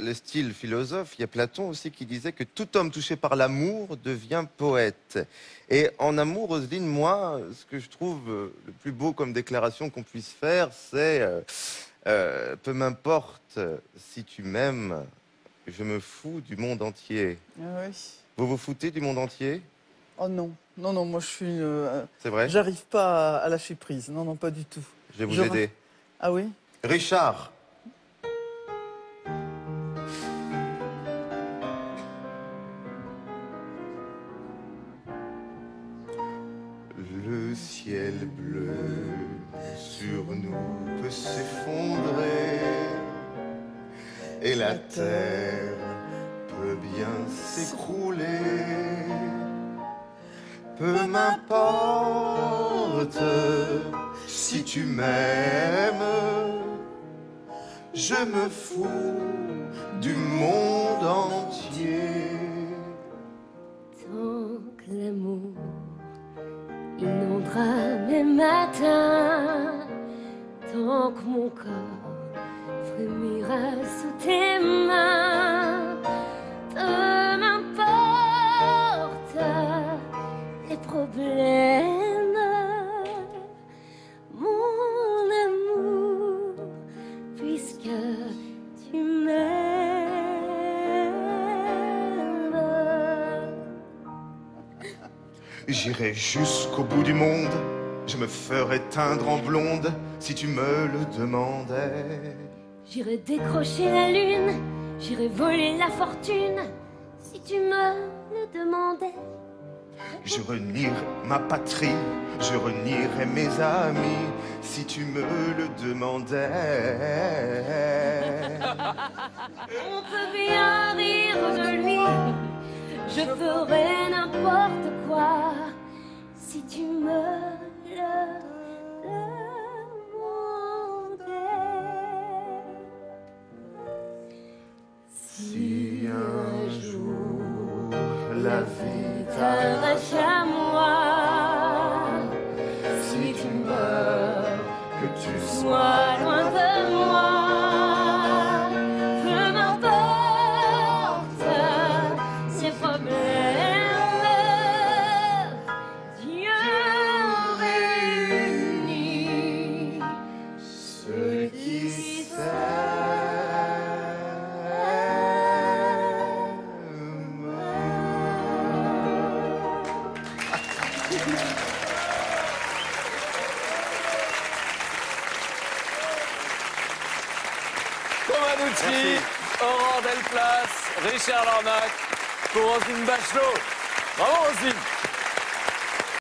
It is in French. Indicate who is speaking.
Speaker 1: le style philosophe, il y a Platon aussi qui disait que tout homme touché par l'amour devient poète. Et en amour, Roselyne, moi, ce que je trouve euh, le plus beau comme déclaration qu'on puisse faire, c'est euh, euh, peu m'importe si tu m'aimes, je me fous du monde entier.
Speaker 2: Ah oui.
Speaker 1: Vous vous foutez du monde entier?
Speaker 2: Oh non, non, non, moi je suis. euh,
Speaker 1: C'est vrai?
Speaker 2: J'arrive pas à, à lâcher prise. Non, non, pas du tout.
Speaker 1: Je vais vous
Speaker 2: je-
Speaker 1: aider.
Speaker 2: Ah oui?
Speaker 1: Richard ciel bleu sur nous peut s'effondrer et la terre peut bien s'écrouler. Peu m'importe si tu m'aimes, je me fous du monde entier.
Speaker 3: Tant que l'amour matins, tant que mon corps frémira sous tes mains, peu m'importe les problèmes, mon amour, puisque tu m'aimes.
Speaker 1: J'irai jusqu'au bout du monde, je me ferai teindre en blonde si tu me le demandais.
Speaker 3: J'irai décrocher la lune, j'irai voler la fortune, si tu me le demandais.
Speaker 1: Je renierai ma patrie, je renierai mes amis si tu me le demandais.
Speaker 3: On peut bien rire de lui, je ferai n'importe quoi, si tu me t'arrache à moi,
Speaker 1: si tu meurs, que tu sois
Speaker 3: loin de
Speaker 4: Thomas Nucci. Aurore Delplace, Richard Larnac pour Roselyne Bachelot. Bravo Roselyne